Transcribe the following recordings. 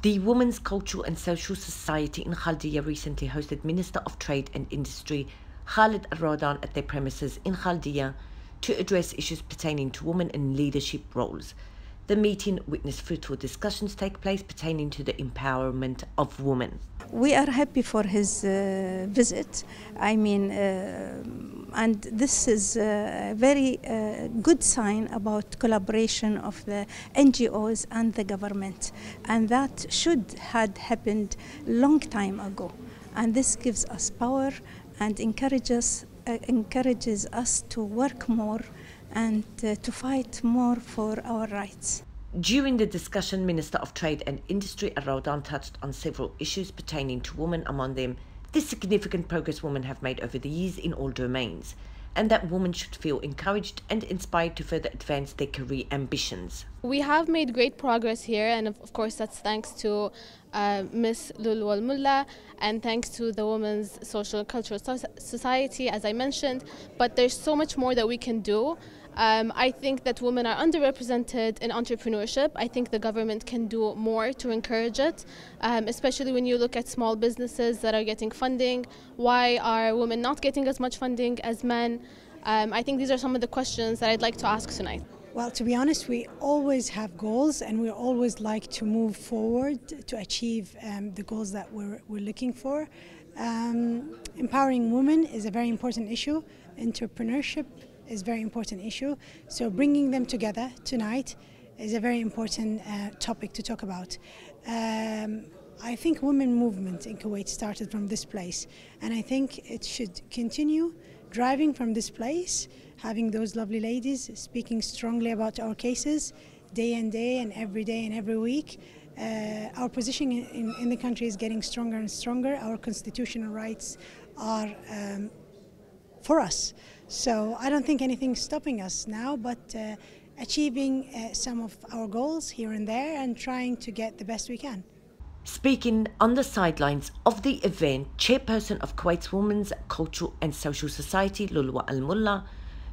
The Women's Cultural and Social Society in Khaldiya recently hosted Minister of Trade and Industry Khalid Al-Rawdan at their premises in Khaldiya to address issues pertaining to women in leadership roles. The meeting witnessed fruitful discussions take place pertaining to the empowerment of women. We are happy for his uh, visit. I mean, uh, and this is a very uh, good sign about collaboration of the NGOs and the government, and that should had happened long time ago. And this gives us power and encourages uh, encourages us to work more and uh, to fight more for our rights. During the discussion, Minister of Trade and Industry Al-Rawdan touched on several issues pertaining to women, among them the significant progress women have made over the years in all domains, and that women should feel encouraged and inspired to further advance their career ambitions. We have made great progress here, and of course, that's thanks to uh, Miss Lulu Mulla and thanks to the Women's Social Cultural Society, as I mentioned. But there's so much more that we can do. Um, I think that women are underrepresented in entrepreneurship. I think the government can do more to encourage it, um, especially when you look at small businesses that are getting funding. Why are women not getting as much funding as men? Um, I think these are some of the questions that I'd like to ask tonight. Well, to be honest, we always have goals and we always like to move forward to achieve um, the goals that we're, we're looking for. Um, empowering women is a very important issue. Entrepreneurship is a very important issue. So bringing them together tonight is a very important uh, topic to talk about. Um, I think women movement in Kuwait started from this place, and I think it should continue driving from this place, having those lovely ladies speaking strongly about our cases day and day and every day and every week. Uh, our position in, in, the country is getting stronger and stronger. Our constitutional rights are um, for us. So I don't think anything's stopping us now, but uh, achieving uh, some of our goals here and there and trying to get the best we can. Speaking on the sidelines of the event, chairperson of Kuwait's Women's Cultural and Social Society, Lulwa Al Mulla,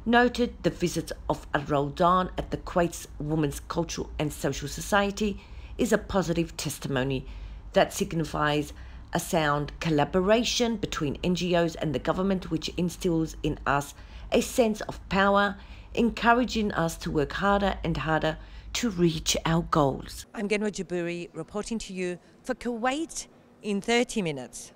noted the visit of Al Rawdan at the Kuwait's Women's Cultural and Social Society is a positive testimony that signifies a sound collaboration between NGOs and the government, which instills in us a sense of power, encouraging us to work harder and harder to reach our goals. I'm Ghinwa Jabouri reporting to you for Kuwait in 30 minutes.